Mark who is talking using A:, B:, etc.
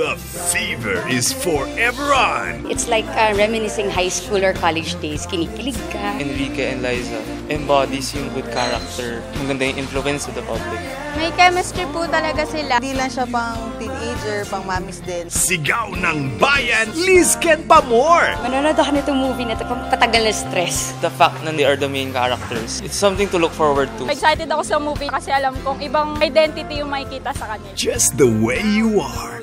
A: The fever is forever on.
B: It's like uh, reminiscing high school or college days. Kinikilig ka.
C: Enrique and Liza embodies yung good character. Maganda yung influence to the public.
D: May chemistry po talaga sila.
E: Hindi lang siya pang teenager, pang mamis din.
A: Sigaw ng bayan, Liz Ken pa more.
B: Manonood ako nitong movie na ito, patagal na stress.
C: The fact na they are the main characters, it's something to look forward to.
D: Excited ako sa movie kasi alam kong ibang identity yung makikita sa kanya.
A: Just the way you are.